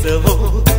esa voz